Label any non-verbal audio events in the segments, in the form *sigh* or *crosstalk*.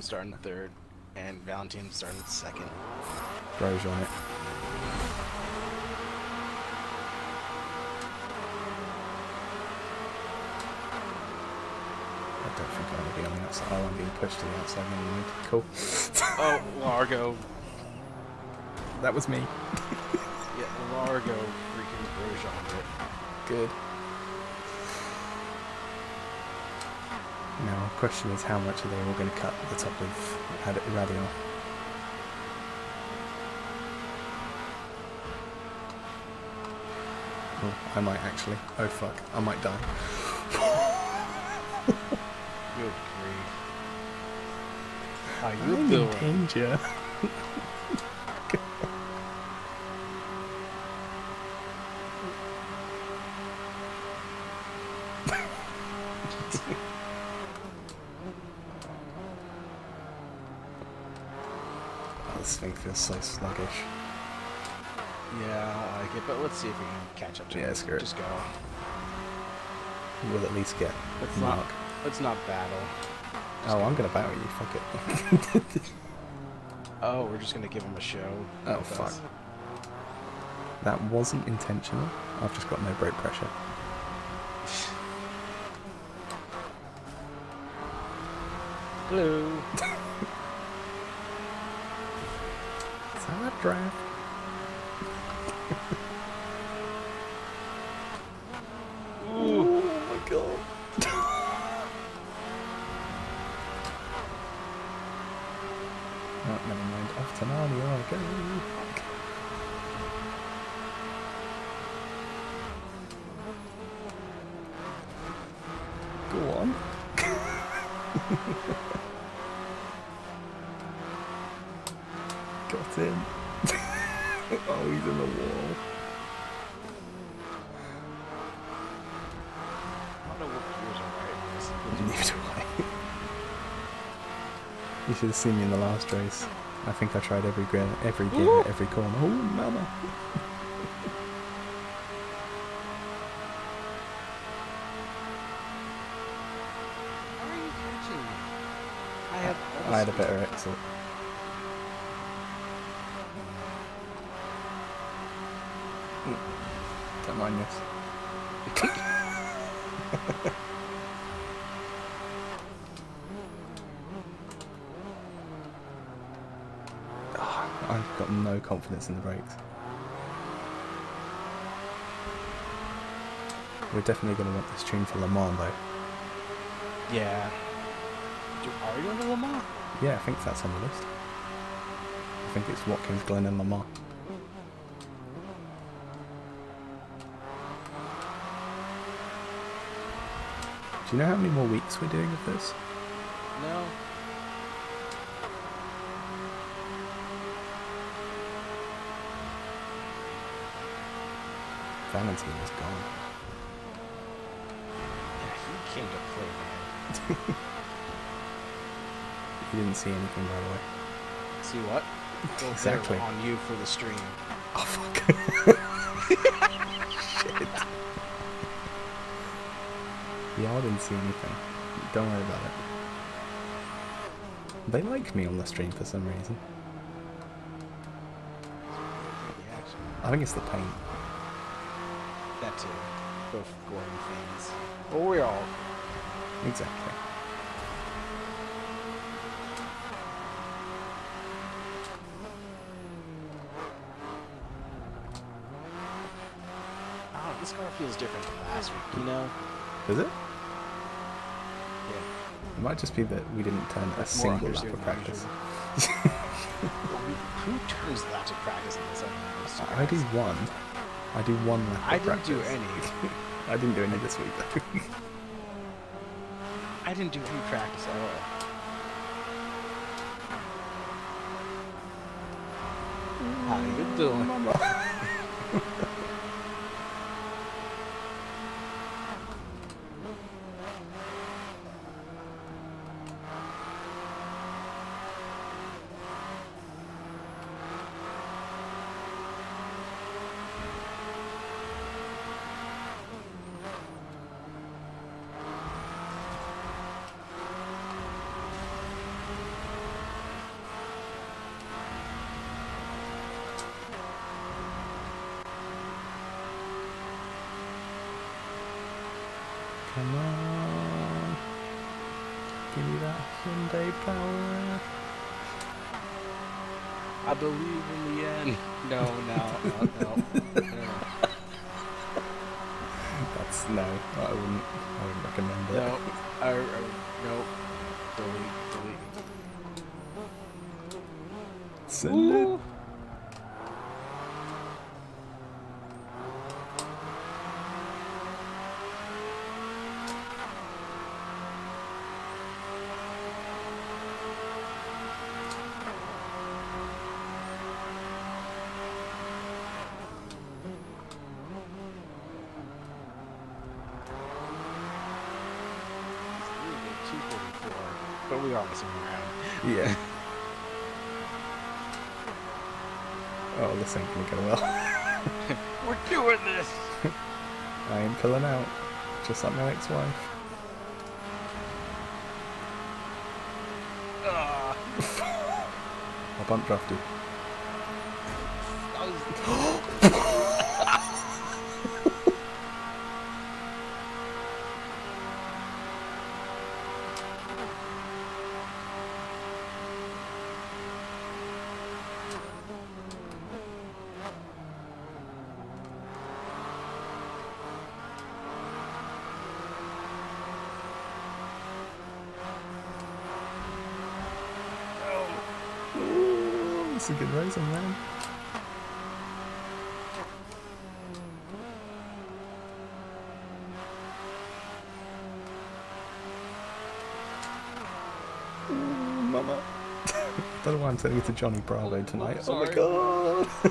Grosjean starting third, and Valentine starting second. Grosjean it. I don't think I want to be on the outside. I want being pushed to the outside anyway. Cool. Oh, Largo. that was me. Yeah, Largo freaking Grosjean it. Good. Now, the question is how much are they all going to cut the top of Rad- Raidillon? Oh, I might actually. Oh fuck, I might die. Good grief. You I'm in danger. Feels so sluggish. Yeah, I like it, but let's see if we can catch up to Yeah, it. screw it. Just go. We'll at least get Let's Mark. not. Let's not battle. Oh, I'm gonna battle you. Fuck it. *laughs* Oh, we're just gonna give him a show. Oh, fuck. us. that wasn't intentional. I've just got no brake pressure. Hello. *laughs* Is that a draft? Ooh. Oh my god. oh, never mind. Off to Narnia I go. Go on. *laughs* Got him. *laughs* oh, he's in the wall. I don't know what gears are right. Neither do I. You should have seen me in the last race. I think I tried every gear, every gear, every corner. Oh, mama! How are you catching me? I have. all I had a better exit. Don't mind this. *laughs* I've got no confidence in the brakes. We're definitely going to want this tune for Le Mans though. Yeah. Are we going to Le Mans? Yeah, I think that's on the list. I think it's Watkins, Glen, and Le Mans. Do you know how many more weeks we're doing of this? No. Valentine is gone. Yeah, he came to play, man. *laughs* You didn't see anything, by the way. See what? Exactly. on you for the stream. Oh fuck! *laughs* Shit. Yeah, I didn't see anything. Don't worry about it. They like me on the stream for some reason. I think it's the paint. that too. Both Gordon fans. Well, we're all. Exactly. Oh, this car feels different than last week, you know? Is it? It might just be that we didn't turn a single lap of practice. Who turns laps of practice in this? I'm I I do one. I do one lap of I didn't do any. *laughs* I didn't do any this week though. *laughs* I didn't do any practice at all. How you doing? *laughs* Give that Hyundai power. I believe in the end. No, no, no, no. no. *laughs* That's no, I wouldn't. I wouldn't recommend it. No, I, I, no. Delete, delete. Send it. But we are messing around. Yeah. *laughs* Oh, this ain't gonna go well. *laughs* We're doing this. *laughs* I am pulling out, just like my ex-wife. Ah, I bump drafted. that was- Is a good racing, man. Ooh, mama. *laughs* Don't know why I'm telling you to Johnny Bravo oh, tonight. Oh, my god. *laughs*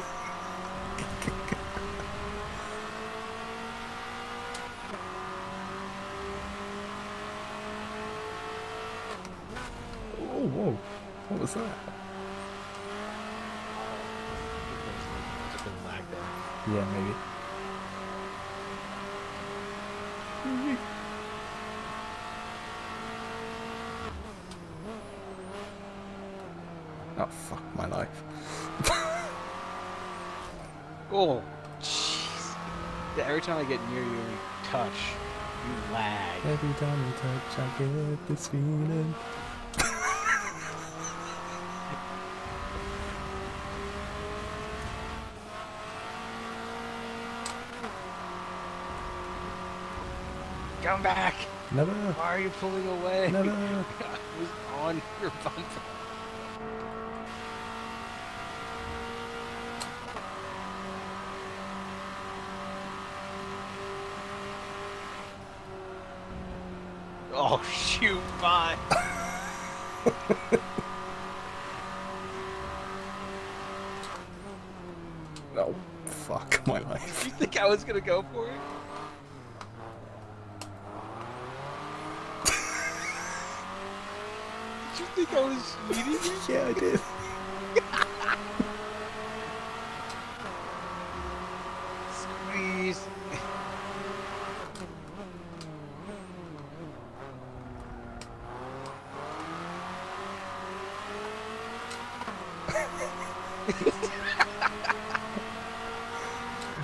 oh, whoa. What was that? Just been lag there. Yeah, maybe. Mm-hmm. Oh, fuck my life. *laughs* Oh, jeez. Yeah, every time I get near you and you touch, you lag. Every time you touch, I get this feeling. Come back! Never, Why are you pulling away? never. *laughs* I was on your bumper. Oh shoot, bye. *laughs* Oh, fuck my life. You think I was gonna go for it? Did you think I was eating you? Yeah, I did. Squeeze.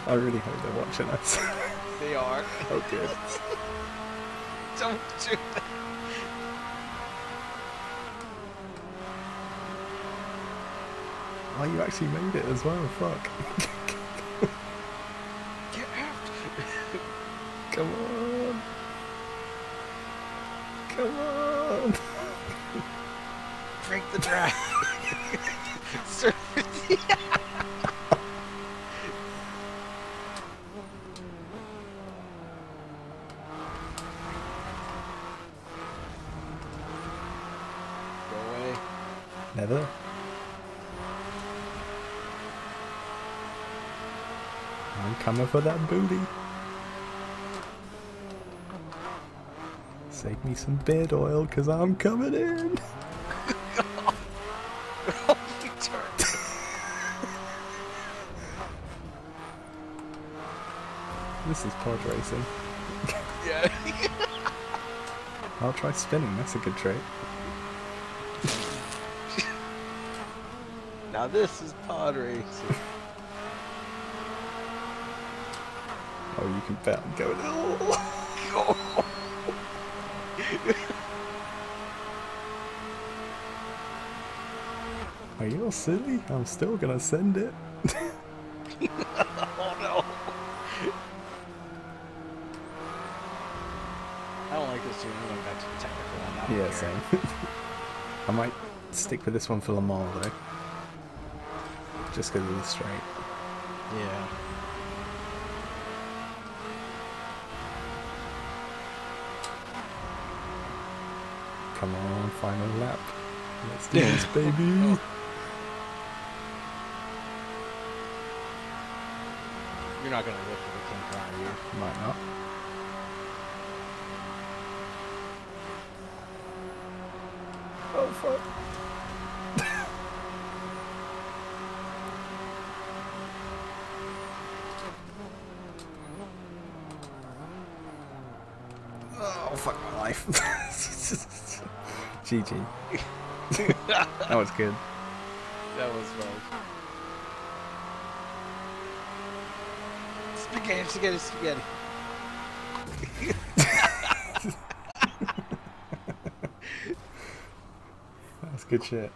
I really hope they're watching us. They are. *laughs* oh, good. Don't do Oh, you actually made it as well. Fuck. Get out. *laughs* Come on. Come on. Break the drag. *laughs* Certainty. *laughs* Go away. Never. I'm coming for that booty. Save me some beard oil, cause I'm coming in. *laughs* This is pod racing. Yeah. I'll try spinning, that's a good trick. *laughs* now this is pod racing. freaking bat and going. Oh. Are you all silly? I'm still gonna send it. *laughs* oh no. I don't like this tune. I'm going back to the technical one. Yeah, same. *laughs* I might stick with this one for Le Mans though. Just because it's straight. Yeah. Come on, final lap. Let's do this, baby. *laughs* You're not gonna lift with a King are you? Might not. Oh fuck. oh fuck my life. GG. *laughs* that was good. That was fun. Spaghetti, spaghetti, spaghetti. *laughs* That was good shit.